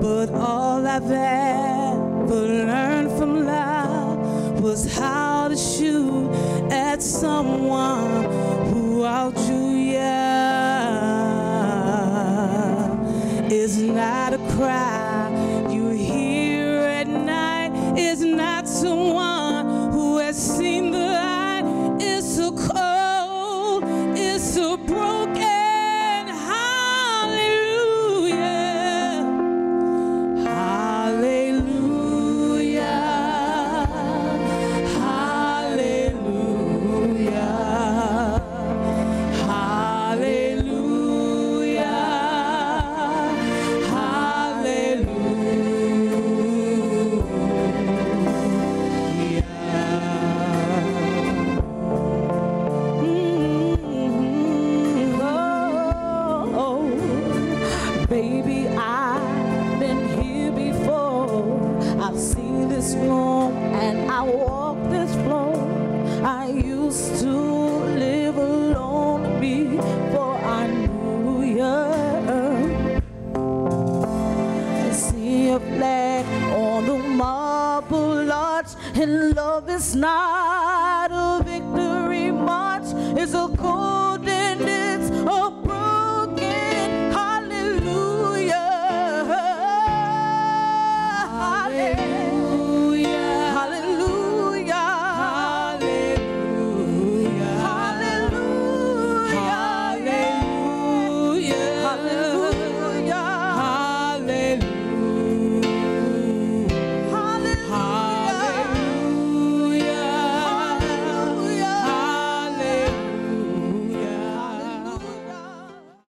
I've ever learned from love was how to shoot at someone who outdrew you. Yeah. It's not a cry you hear at night. It's not someone who has seen the light. It's so cold. It's so broken. Baby, I've been here before. I've seen this room and I walk this floor. I used to live alone before I knew you. I see a flag on the marble arch, and love is not a victory march. It's a cold.